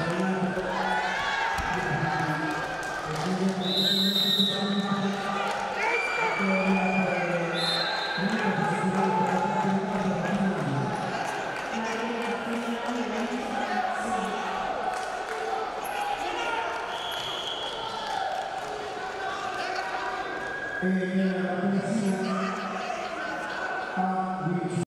Amen.